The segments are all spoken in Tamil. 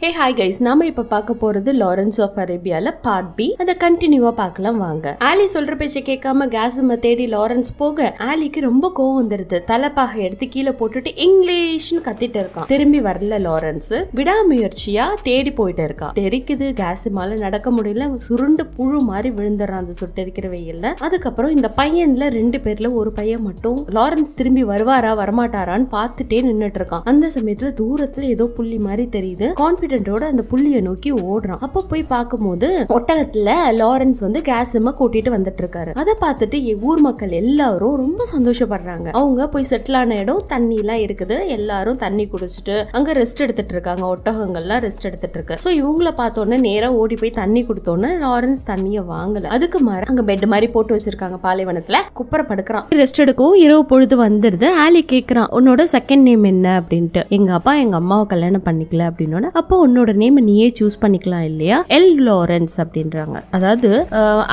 ஹே ஹாய் கைஸ் நாம இப்ப பார்க்க போறது லாரன்ஸ் ஆஃப் அரேபியால பார்ட் பி அதை கண்டினியூவா பார்க்கலாம் வாங்க. ஆலி சொல்ற பேச்சை கேட்காம கேசம தேடி லாரன்ஸ் போக ஆலிக்கு ரொம்ப கோவம் வந்துருது. தலைப்பாக எடுத்து கீழே போட்டுட்டு இங்கிலீஷ்னு கத்திட்டு இருக்கான். திரும்பி வரல லாரன்ஸ் விடாமுயற்சியா தேடி போயிட்டு இருக்கான். தெரிக்குது கேசமால நடக்க முடியல. சுருண்டு புழு மாதிரி விழுந்துடுறான் அந்த சுட்டரிக்கிற வெயில்ல. அதுக்கப்புறம் இந்த பையன்ல ரெண்டு பேர்ல ஒரு பையன் மட்டும் லாரன்ஸ் திரும்பி வருவாரா வரமாட்டாரான்னு பார்த்துட்டே நின்னுட்டு இருக்கான். அந்த சமயத்துல தூரத்துல ஏதோ புள்ளி மாதிரி தெரியுது. கான்பிடென்ட்டோட அந்த புள்ளியை நோக்கி ஓடுறான். அப்போ போய் பார்க்கும்போது ஒட்டகத்துல லாரன்ஸ் வந்து கேசம கூட்டிட்டு வந்துட்டு இருக்காரு அதை பார்த்துட்டு ஊர் மக்கள் எல்லாரும் ரொம்ப சந்தோஷப்படுறாங்க. அவங்க போய் செட்டில் ஆன இடம் தண்ணி எல்லாம் இருக்குது. எல்லாரும் தண்ணி குடிச்சிட்டு அங்க ரெஸ்ட் எடுத்துட்டு இருக்காங்க ஒட்டகங்கள்லாம் ரெஸ்ட் எடுத்துட்டு இருக்கு ஸோ இவங்கள பார்த்தோன்னே நேரா ஓடி போய் தண்ணி கொடுத்தோன்னே லாரன்ஸ் தண்ணியை வாங்கல. அதுக்கு மாற அங்க பெட் மாதிரி போட்டு வச்சிருக்காங்க பாலைவனத்துல. குப்பரை படுக்கிறான் ரெஸ்ட் எடுக்கும். இரவு பொழுது வந்துருது ஆலி கேக்குறான். உன்னோட செகண்ட் நேம் என்ன? அப்படின்ட்டு. எங்க அப்பா எங்க அம்மாவை கல்யாணம் பண்ணிக்கல. அப்படின்னோட அப்போ உன்னோட நேம் நீயே சூஸ் பண்ணிக்கலாம் இல்லையா? எல் லாரன்ஸ் அப்படின்றாங்க. அதாவது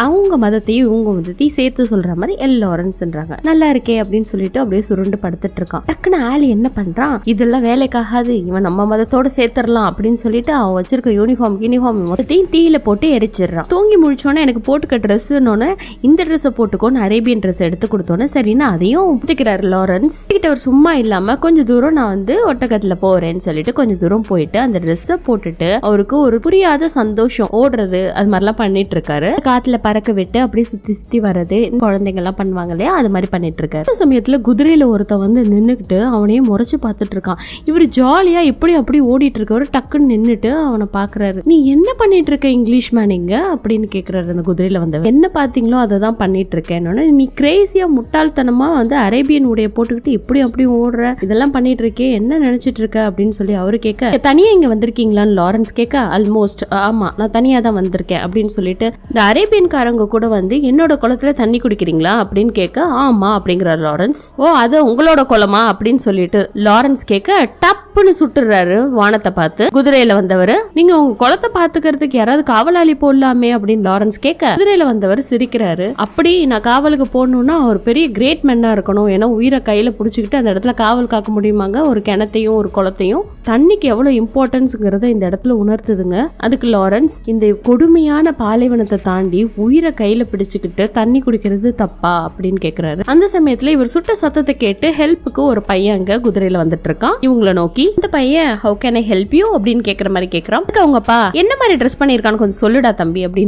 அவங்க மதத்தையும் இவங்க மதத்தையும் சேர்த்து சொல்ற மாதிரி எல் லாரன்ஸ்ன்றாங்க நல்லா இருக்கே அப்படின்னு சொல்லிட்டு அப்படியே சுருண்டு படுத்துட்டு இருக்கான். டக்குன்னு ஆலி என்ன பண்றான்? இதெல்லாம் வேலைக்காகாது. இவன் நம்ம மதத்தோட சேர்த்துடலாம் அப்படின்னு சொல்லிட்டு அவன் வச்சிருக்க யூனிஃபார்ம் யூனிஃபார்ம் மொத்தத்தையும் தீயில போட்டு எரிச்சிடுறான். தூங்கி முழிச்சோன்னே எனக்கு போட்டுக்க ட்ரெஸ்ஸுன்னொன்னே இந்த ட்ரெஸ்ஸை போட்டுக்கோன்னு அரேபியன் ட்ரெஸ் எடுத்து கொடுத்தோன்னே சரின்னு அதையும் ஒத்துக்கிறாரு லாரன்ஸ் கிட்ட அவர் சும்மா இல்லாம கொஞ்சம் தூரம் நான் வந்து ஒட்டகத்துல போறேன்னு சொல்லிட்டு கொஞ்சம் தூரம் போயிட்டு அந்த ட்ரெஸ்ஸை போட்டுட்டு அவருக்கு ஒரு புரியாத சந்தோஷம் ஓடுறது அது மாதிரிலாம் பண்ணிட்டு இருக்காரு காத்துல பறக்க விட்டு அப்படியே சுத்தி சுத்தி வர்றது குழந்தைங்க எல்லாம் பண்ணுவாங்க இல்லையா? அது மாதிரி பண்ணிட்டு இருக்காரு அந்த சமயத்துல குதிரையில ஒருத்தன் வந்து நின்றுக்கிட்டு அவனையும் முறைச்சு பார்த்துட்டு இருக்கான் இவர் ஜாலியா இப்படி அப்படி ஓடிட்டு இருக்கவர் டக்குன்னு நின்னுட்டு அவனை பாக்குறாரு. நீ என்ன பண்ணிட்டு இருக்க இங்கிலீஷ் மேனிங்க அப்படின்னு கேக்குறாரு அந்த குதிரையில வந்தவர் என்ன பாத்தீங்களோ அதை தான் பண்ணிட்டு இருக்கேன்னு நீ கிரேசியா முட்டாள்தனமா வந்து அரேபியன் உடைய போட்டுக்கிட்டு இப்படி அப்படி ஓடுற? இதெல்லாம் பண்ணிட்டு இருக்கே என்ன நினைச்சிட்டு இருக்க அப்படின்னு சொல்லி அவரு கேட்க தனியா இங்க வந்திருக்கீங்களான்னு லாரன்ஸ் கேட்க ஆல்மோஸ்ட் ஆமா நான் தனியா தான் வந்திருக்கேன் அப்படின்னு சொல்லிட்டு இந்த அரேபியன்காரங்க கூட வந்து என்னோட குளத்துல தண்ணி குடிக்கிறீங்களா? அப்படின்னு கேட்க ஆமா அப்படிங்கிறார் லாரன்ஸ். ஓ அது உங்களோட குளமா? அப்படின்னு சொல்லிட்டு லாரன்ஸ் கேட்க டப்புன்னு சுட்டுறாரு வானத்தை பார்த்து. குதிரையில வந்தவர். நீங்க உங்க குளத்தை பாத்துக்கிறதுக்கு யாராவது காவலாளி போடலாமே? அப்படின்னு லாரன்ஸ் கேட்க குதிரையில வந்தவர் சிரிக்கிறாரு. அப்படி நான் காவலுக்கு போடணும்னா ஒரு பெரிய கிரேட் மென்னா இருக்கணும். ஏன்னா உயிரை கையில புடிச்சுக்கிட்டு அந்த இடத்துல காவல் காக்க முடியுமாங்க? ஒரு கிணத்தையும் ஒரு குளத்தையும். தண்ணிக்கு எவ்வளவு இம்பார்ட்டன்ஸ்ங்கிறத இந்த இடத்துல உணர்த்துதுங்க. அதுக்கு லாரன்ஸ் இந்த கொடுமையான பாலைவனத்தை தாண்டி உயிரை கையில பிடிச்சுக்கிட்டு தண்ணி குடிக்கிறது தப்பா அப்படின்னு கேக்குறாரு. அந்த சமயத்துல இவர் சுட்ட சத்தத்தை கேட்டு ஹெல்ப்புக்கு ஒரு பையன் அங்க குதிரையில வந்துட்டு இருக்கான் இவங்கள நோக்கி இந்த பையன் how can I help you அப்படின்னு கேக்குற மாதிரி கேக்குறான். அதுக்கு அவங்கப்பா என்ன மாதிரி ட்ரெஸ் பண்ணிருக்கான்னு கொஞ்சம் சொல்லுடா தம்பி அப்படின்னு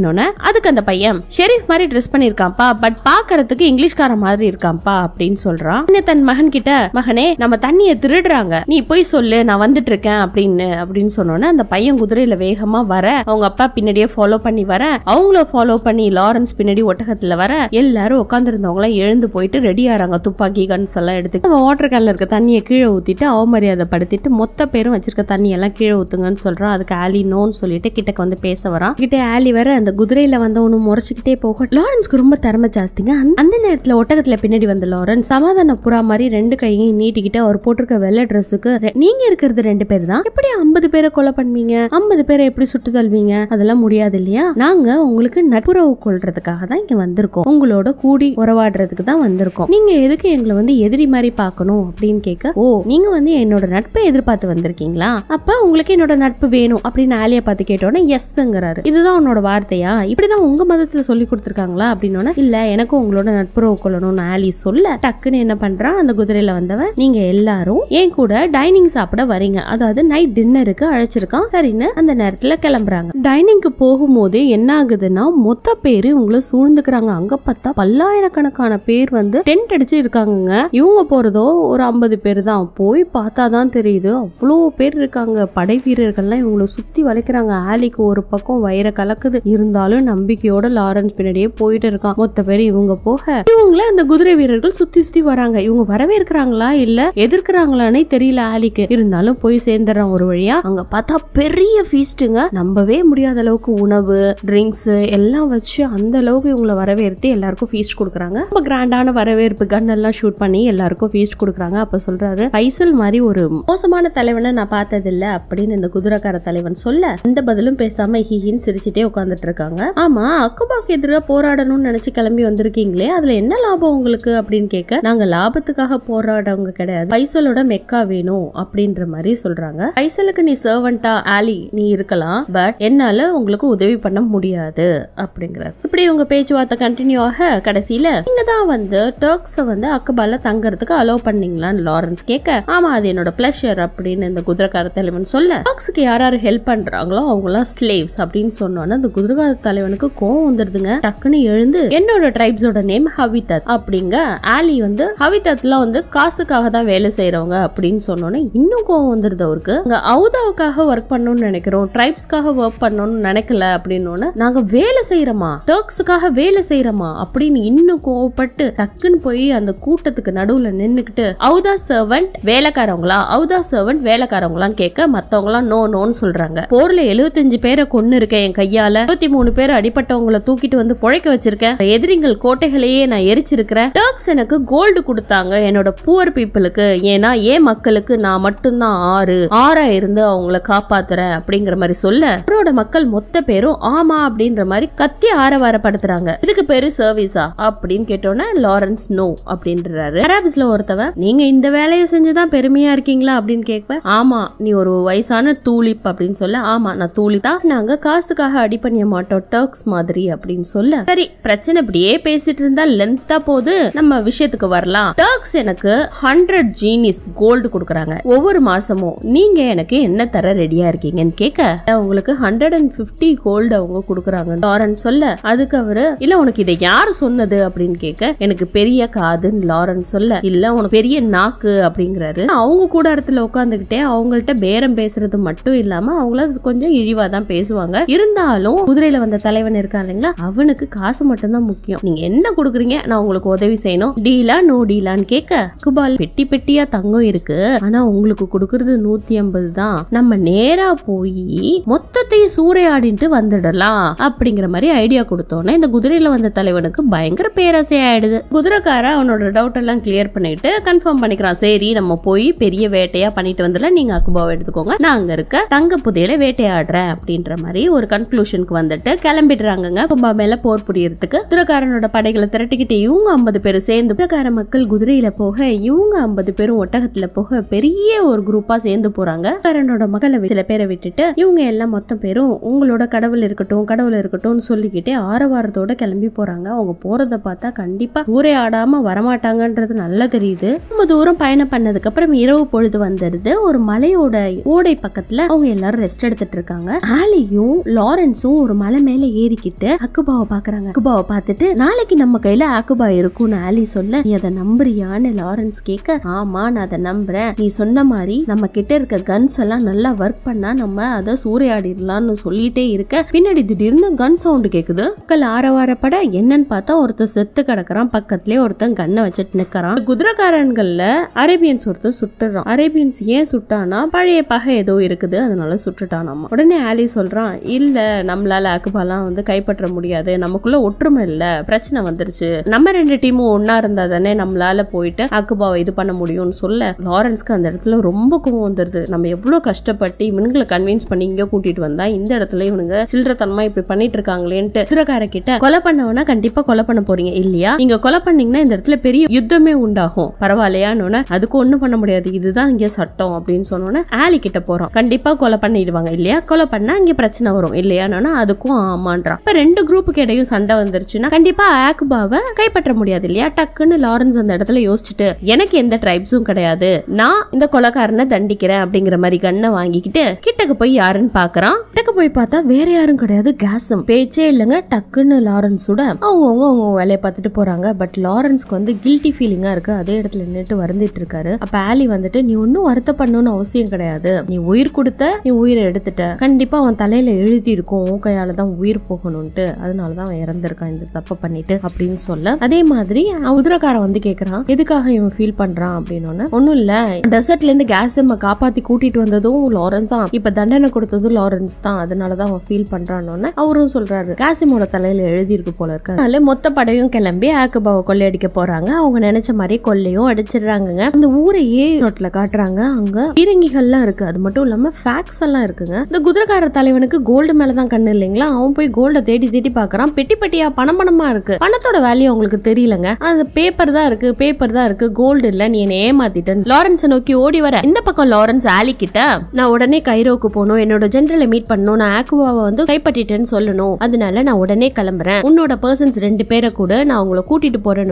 அதுக்கு அந்த பையன் ஷெரீஃப் மாதிரி ட்ரெஸ் பண்ணிருக்கான்ப்பா பட் பாக்குறதுக்கு இங்கிலீஷ்கார மாதிரி இருக்கான்ப்பா அப்படின்னு சொல்றான். தன் மகன் கிட்ட மகனே நம்ம தண்ணியை திருடுறாங்க. நீ போய் சொல்லு நான் வந்துட்டு இருக்கேன் அப்படின்னு அப்படின்னு சொன்னோன்னே அந்த பையன் குதிரையில வேகமா வர அவங்க அப்பா பின்னாடியே ஃபாலோ பண்ணி வர அவங்கள ஃபாலோ பண்ணி லாரன்ஸ் பின்னாடி ஒட்டகத்துல வர எல்லாரும் உட்காந்துருந்தவங்க எல்லாம் எழுந்து போயிட்டு ரெடி ஆறாங்க. துப்பாக்கி கன்ஸ் எல்லாம் எடுத்துட்டு. வாட்டர் கேன்ல இருக்க தண்ணியை கீழே ஊத்திட்டு அவமரியாதை படுத்திட்டு மொத்த பேரும் வச்சிருக்க தண்ணி எல்லாம் கீழே ஊத்துங்கன்னு சொல்றான். அதுக்கு ஆலி நோன்னு சொல்லிட்டு கிட்டக்கு வந்து பேச வரான். கிட்ட ஆலி வர அந்த குதிரையில வந்தவனும் முறைச்சுக்கிட்டே போக லாரன்ஸ்க்கு ரொம்ப திறமை ஜாஸ்திங்க. அந்த- நேரத்தில் நேரத்துல ஒட்டகத்துல பின்னாடி வந்த லாரன்ஸ் சமாதான புறா மாதிரி ரெண்டு கையையும் நீட்டிக்கிட்டு அவர் போட்டிருக்க வெள்ளை ட்ரெஸ்ஸுக்கு நீங்க இருக்கிறது ரெண்டு பேர் தான். எப்படி ஐம்பது பேரை கொலை பண்ணுவீங்க? ஐம்பது பேரை எப்படி சுட்டு தள்ளுவீங்க? அதெல்லாம் முடியாது இல்லையா? நாங்க உங்களுக்கு நட்புறவு கொள்றதுக்காக தான் இங்க வந்திருக்கோம். உங்களோட கூடி உறவாடுறதுக்கு தான் வந்திருக்கோம். நீங்க எதுக்கு எங்களை வந்து எதிரி மாதிரி பார்க்கணும் அப்படின்னு கேட்க ஓ நீங்க வந்து என்னோட நட்பை எதிர்பார்த்து வந்திருக்கீங்களா? அப்ப உங்களுக்கு என்னோட நட்பு வேணும். அப்படின்னு ஆலியா பார்த்து கேட்டோன்னே எஸ்ங்கிறாரு இதுதான் உன்னோட வார்த்தையா? இப்படிதான் உங்க மதத்துல சொல்லி கொடுத்துருக்காங்களா? அப்படின்னோட இல்ல எனக்கும் உங்களோட நட்புறவு கொள்ளணும்னு ஆலி சொல்ல டக்குன்னு என்ன பண்றான்? அந்த குதிரையில வந்தவன். நீங்க எல்லாரும் என் கூட டைனிங் சாப்பிட வரீங்க. அதாவது நைட் டின்னருக்கு நினைச்சிருக்கான் சரின்னு அந்த நேரத்துல கிளம்புறாங்க. டைனிங்க்கு போகும்போது என்ன ஆகுதுன்னா மொத்த பேரு இவங்கள சூழ்ந்துக்கிறாங்க. அங்க பார்த்தா பல்லாயிரக்கணக்கான பேர் வந்து டென்ட் அடிச்சு இருக்காங்கங்க. இவங்க போறதோ ஒரு ஐம்பது பேர் தான். போய் பார்த்தாதான் தெரியுது அவ்வளோ பேர் இருக்காங்க. படை வீரர்கள்லாம் இவங்கள சுத்தி வளைக்கிறாங்க. ஆலிக்கு ஒரு பக்கம் வயிற கலக்குது. இருந்தாலும் நம்பிக்கையோட லாரன்ஸ் பின்னாடியே போயிட்டு இருக்கான். மொத்த பேர் இவங்க போக இவங்கள அந்த குதிரை வீரர்கள் சுத்தி சுத்தி வராங்க. இவங்க வரவே இருக்கிறாங்களா இல்ல எதிர்க்கிறாங்களான்னு தெரியல ஆலிக்கு. இருந்தாலும் போய் சேர்ந்துடுறான் ஒரு வழியா. அங்க பார்த்தா பெரிய ஃபீஸ்ட்டுங்க நம்பவே முடியாத அளவுக்கு உணவு ட்ரிங்க்ஸ் எல்லாம் வச்சு அந்த அளவுக்கு இவங்கள வரவேற்று எல்லாருக்கும் ஃபீஸ்ட் கொடுக்குறாங்க. ரொம்ப கிராண்டான வரவேற்பு கன் எல்லாம் ஷூட் பண்ணி எல்லாருக்கும் ஃபீஸ்ட் கொடுக்குறாங்க. அப்போ சொல்றாரு பைசல் மாதிரி ஒரு மோசமான தலைவனை நான் பார்த்ததில்ல அப்படின்னு இந்த குதிரைக்கார தலைவன் சொல்ல எந்த பதிலும் பேசாம ஹிஹின்னு சிரிச்சுட்டே உட்காந்துட்டு இருக்காங்க. ஆமா அக்குபாக்கு எதிராக போராடணும்னு நினைச்சு கிளம்பி வந்திருக்கீங்களே அதுல என்ன லாபம் உங்களுக்கு? அப்படின்னு கேட்க நாங்க லாபத்துக்காக போராடவங்க கிடையாது. பைசலோட மெக்கா வேணும் அப்படின்ற மாதிரி சொல்றாங்க. பைசலுக்கு நீ சர்வெண்டா ஆலி நீ இருக்கலாம். பட் என்னால உங்களுக்கு உதவி பண்ண முடியாது அப்படிங்கிறார். இப்படி உங்க பேச்சுவார்த்தை கண்டினியூ ஆக கடைசியில நீங்க தான் வந்து டர்க்ஸ வந்து அக்கபால தங்கறதுக்கு அலோவ் பண்ணீங்களான்னு லாரன்ஸ் கேட்க ஆமா அது என்னோட பிளஷர் அப்படின்னு இந்த குதிரைக்கார தலைவன் சொல்ல டர்க்ஸுக்கு யார் யார் ஹெல்ப் பண்றாங்களோ அவங்களாம் ஸ்லேவ்ஸ் அப்படின்னு சொன்னோன்னே அந்த குதிரைக்கார தலைவனுக்கு கோவம் வந்துருதுங்க. டக்குன்னு எழுந்து என்னோட ட்ரைப்ஸோட நேம் ஹவிதத் அப்படிங்க ஆலி வந்து ஹவிதத்லாம் வந்து காசுக்காக தான் வேலை செய்யறவங்க அப்படின்னு சொன்னோன்னே இன்னும் கோவம் வந்துருது அவருக்கு. அங்க அவுதாவுக்காக ஒர்க் பண்ணணும்னு நினைக்கிறோம். ட்ரைப்ஸ்க்காக ஒர்க் பண்ணணும்னு நினைக்கல அப்படின்னு நாங்க வேலை செய்யறோமா டர்க்ஸுக்காக வேலை செய்யறோமா அப்படின்னு இன்னும் கோவப்பட்டு டக்குன்னு போய் அந்த கூட்டத்துக்கு நடுவுல நின்னுக்கிட்டு அவுதா சர்வெண்ட் வேலைக்காரவங்களா? அவுதா சர்வெண்ட் வேலைக்காரவங்களான்னு கேட்க மத்தவங்களாம் நோ நோன்னு சொல்றாங்க. போர்ல எழுபத்தஞ்சு பேரை கொன்னு இருக்கேன் என் கையால. இருபத்தி மூணு பேர் அடிப்பட்டவங்களை தூக்கிட்டு வந்து புழைக்க வச்சிருக்கேன். எதிரிங்கள் கோட்டைகளையே நான் எரிச்சிருக்கிறேன். டர்க்ஸ் எனக்கு கோல்டு கொடுத்தாங்க. என்னோட புவர் பீப்புளுக்கு ஏன்னா ஏன் மக்களுக்கு நான் மட்டும்தான் ஆறு. ஆறா இருந்து அவங்களை காப்பாத்துறேன் அப்படிங்கிற மாதிரி சொல்ல அவரோட மக்கள் மொத்த பேரும் ஆமா அப்படின்ற மாதிரி கத்தி ஆரவாரப்படுத்துறாங்க. இதுக்கு பேரு சர்வீஸா அப்படின்னு கேட்டோன்னே லாரன்ஸ் நோ அப்படின்றாரு. அரபிஸ்ல ஒருத்தவன் நீங்க இந்த வேலையை செஞ்சுதான் பெருமையா இருக்கீங்களா? அப்படின்னு கேட்ப ஆமா நீ ஒரு வயசான தூளிப் அப்படின்னு சொல்ல ஆமா நான் தூளி தான். நாங்க காசுக்காக அடி பண்ணிய மாட்டோம் டர்க்ஸ் மாதிரி அப்படின்னு சொல்ல. சரி பிரச்சனை இப்படியே பேசிட்டு இருந்தா லென்த்தா போது நம்ம விஷயத்துக்கு வரலாம். டர்க்ஸ் எனக்கு ஹண்ட்ரட் ஜீனிஸ் கோல்டு கொடுக்குறாங்க. ஒவ்வொரு மாசமும் நீங்க எனக்கு என்ன தர ரெடியா இருக்கீங்கன்னு கேட்க உங்களுக்கு ஹண்ட்ரட் அண்ட் பிப்டி கோல்டு அவங்க கொடுக்குறாங்க லாரன் சொல்ல அதுக்கு அவரு இல்ல உனக்கு இதை யார் சொன்னது? அப்படின்னு கேட்க எனக்கு பெரிய காதுன்னு லாரன் சொல்ல இல்ல உனக்கு பெரிய நாக்கு அப்படிங்கிறாரு. அவங்க கூடாரத்துல உட்காந்துக்கிட்டே அவங்கள்ட்ட பேரம் பேசுறது மட்டும் இல்லாம அவங்கள கொஞ்சம் இழிவா தான் பேசுவாங்க. இருந்தாலும் குதிரையில வந்த தலைவன் இருக்காரு இல்லைங்களா அவனுக்கு காசு மட்டும்தான் முக்கியம். நீங்க என்ன கொடுக்குறீங்க? நான் உங்களுக்கு உதவி செய்யணும். டீலா நோ டீலான்னு கேட்க குபால் பெட்டி பெட்டியா தங்கம் இருக்கு. ஆனா உங்களுக்கு கொடுக்கறது நூத்தி ஐம்பது தான். நம்ம நேரா போய் மொத்தத்தையும் சூறையாடிட்டு வந்துடலாம் அப்படிங்கிற மாதிரி ஐடியா கொடுத்தோன்னே இந்த குதிரையில வந்த தலைவனுக்கு பயங்கர பேராசை ஆயிடுது. குதிரைக்காரன் அவனோட டவுட் எல்லாம் கிளியர் பண்ணிட்டு கன்ஃபார்ம் பண்ணிக்கிறான். சரி நம்ம போய் பெரிய வேட்டையா பண்ணிட்டு வந்துடலாம். நீங்க அக்குபாவை எடுத்துக்கோங்க. நான் அங்க இருக்க தங்க புதையில வேட்டையாடுறேன் அப்படின்ற மாதிரி ஒரு கன்க்ளூஷனுக்கு வந்துட்டு கிளம்பிடுறாங்கங்க. கும்பா மேல போர் புரியறதுக்கு குதிரைக்காரனோட படைகளை திரட்டிக்கிட்டு இவங்க ஐம்பது பேர் சேர்ந்து குதிரைக்கார மக்கள் குதிரையில போக இவங்க ஐம்பது பேரும் ஒட்டகத்துல போக பெரிய ஒரு குரூப்பா சேர்ந்து போறாங்க. காரனோட மக்களை சில பேரை விட்டுட்டு இவங்க எல்லாம் மொத்த பேரும் உங்களோட கடவுள் இருக்கட்டும் கடவுள் இருக்கட்டும்னு சொல்லிக்கிட்டே ஆரவாரத்தோட கிளம்பி போறாங்க. அவங்க போறத பார்த்தா கண்டிப்பா ஊரே ஆடாம வரமாட்டாங்கன்றது நல்லா தெரியுது. ரொம்ப தூரம் பயணம் பண்ணதுக்கு அப்புறம் இரவு பொழுது வந்துடுது. ஒரு மலையோட ஓடை பக்கத்துல அவங்க எல்லாரும் ரெஸ்ட் எடுத்துட்டு இருக்காங்க. ஆலியும் லாரன்ஸும் ஒரு மலை மேல ஏறிக்கிட்டு அக்குபாவை பாக்குறாங்க. அக்குபாவை பார்த்துட்டு நாளைக்கு நம்ம கையில அக்குபா இருக்கும்னு ஆலி சொல்ல நீ அதை நம்புறியான்னு லாரன்ஸ் கேட்க ஆமா நான் அதை நம்புறேன். நீ சொன்ன மாதிரி நம்ம கிட்ட இருக்க கன்ஸ் எல்லாம் நல்லா ஒர்க் பண்ணா நம்ம அதை சூறையாடிடலாம்னு சொல்லிட்டே இருக்க. பின்னாடி திடீர்னு கன் சவுண்டு கேக்குது. மக்கள் ஆரவாரப்பட என்னன்னு பார்த்தா ஒருத்தன் செத்து கிடக்குறான். பக்கத்துலயே ஒருத்தன் கண்ணை வச்சுட்டு நிக்கிறான். குதிரைக்காரன்கள்ல அரேபியன்ஸ் ஒருத்தன் சுட்டுறான். அரேபியன்ஸ் ஏன் சுட்டானா பழைய பகை ஏதோ இருக்குது. அதனால சுட்டுட்டானாமா. உடனே ஆலி சொல்றான் இல்ல நம்மளால அக்குபாலாம் வந்து கைப்பற்ற முடியாது. நமக்குள்ள ஒற்றுமை இல்ல. பிரச்சனை வந்துருச்சு. நம்ம ரெண்டு டீமும் ஒன்னா இருந்தா தானே நம்மளால போயிட்டு அக்குபாவை இது பண்ண முடியும்னு சொல்ல. லாரன்ஸ்க்கு அந்த இடத்துல ரொம்ப கோவம் வந்துருது. நம்ம எவ்வளவு கஷ்டப்பட்டு இவனுங்களை கன்வின்ஸ் பண்ணி இங்க கூட்டிட்டு வந்தா இந்த இடத்துல இவனுங்க சில்லறத்தனமா இப்படி பண்ணிட்டு இருக்காங்களேன்ட்டு குதிரைக்கார கிட்ட கொலை பண்ணவனா கண்டிப்பா கொலை பண்ண போறீங்க இல்லையா? நீங்க கொலை பண்ணீங்கன்னா இந்த இடத்துல பெரிய யுத்தமே உண்டாகும். பரவாயில்லையான்னு அதுக்கு ஒண்ணும் பண்ண முடியாது. இதுதான் இங்க சட்டம் அப்படின்னு சொன்னோன்னே ஆலி கிட்ட போறோம். கண்டிப்பா கொலை பண்ணிடுவாங்க இல்லையா? கொலை பண்ணா இங்க பிரச்சனை வரும் இல்லையானோன்னா அதுக்கும் ஆமான்றான். இப்ப ரெண்டு குரூப்புக்கு இடையும் சண்டை வந்துருச்சுன்னா கண்டிப்பா ஆக்பாவை கைப்பற்ற முடியாது இல்லையா? டக்குன்னு லாரன்ஸ் அந்த இடத்துல யோசிச்சுட்டு எனக்கு எந்த ட்ரைப்ஸும் கிடையாது. நான் இந்த கொலைக்காரனை தண்டிக்கிறேன் அப்படிங்கிற மாதிரி கண்ணை வாங்கி வாங்கிக்கிட்டு கிட்டக்கு போய் யாருன்னு பாக்குறான். கிட்டக்கு போய் பார்த்தா வேற யாரும் கிடையாது கேசம் பேச்சே இல்லைங்க டக்குன்னு லாரன்ஸோட அவங்கவுங்க அவங்க வேலையை பார்த்துட்டு போறாங்க. பட் லாரன்ஸ்க்கு வந்து கில்ட்டி ஃபீலிங்கா இருக்கு. அதே இடத்துல நின்னுட்டு வருந்திட்டு இருக்காரு. அப்ப ஆலி வந்துட்டு நீ ஒன்னும் வருத்த பண்ணணும்னு அவசியம் கிடையாது. நீ உயிர் கொடுத்த நீ உயிரை எடுத்துட்ட. கண்டிப்பா அவன் தலையில எழுதி இருக்கும் உன் கையால தான் உயிர் போகணும்ட்டு அதனாலதான் அவன் இறந்திருக்கான் இந்த தப்பை பண்ணிட்டு அப்படின்னு சொல்ல. அதே மாதிரி உதிரக்காரன் வந்து கேக்குறான். எதுக்காக இவன் ஃபீல் பண்றான்? அப்படின்னு ஒன்னும் இல்ல. டெசர்ட்ல இருந்து கேஸ் காப்பாத்தி கூட்டிட்டு வந்ததும் லாரன்ஸ் தான். இப்ப தண்டனை கொடுத்ததும் லாரன்ஸ் தான். அதனால தான் அவன் ஃபீல் பண்றான்னு அவரும் சொல்றாரு. காசிமோட தலையில எழுதி இருக்கு போல இருக்கு. அதனால மொத்த படையும் கிளம்பி ஆக்குபாவை கொள்ளையடிக்க போறாங்க. அவங்க நினைச்ச மாதிரி கொள்ளையும் அடிச்சிடுறாங்கங்க. அந்த ஊரையே நோட்ல காட்டுறாங்க. அங்க பீரங்கிகள்லாம் இருக்கு. அது மட்டும் இல்லாம ஃபேக்ஸ் எல்லாம் இருக்குங்க. இந்த குதிரைக்கார தலைவனுக்கு கோல்டு மேலதான் கண்ணு இல்லைங்களா? அவன் போய் கோல்ட தேடி தேடி பாக்குறான். பெட்டி பெட்டியா பணம் பணமா இருக்கு. பணத்தோட வேல்யூ அவங்களுக்கு தெரியலங்க. அது பேப்பர் தான் இருக்கு. பேப்பர் தான் இருக்கு. கோல்டு இல்ல. நீ என்ன ஏமாத்திட்டேன் லாரன்ஸ் நோக்கி ஓடி வர. இந்த பக்கம் லாரன்ஸ் ஆலி கிட்ட நான் உடனே கைரோக்கு போகணும். என்னோட ஜென்ரலை மீட் பண்ணணும். நான் ஆக்குவாவை வந்து கைப்பற்றிட்டேன்னு சொல்லணும். அதனால நான் உடனே கிளம்புறேன். உன்னோட பர்சன்ஸ் ரெண்டு பேரை கூட நான் உங்களை கூட்டிட்டு போறேன்னு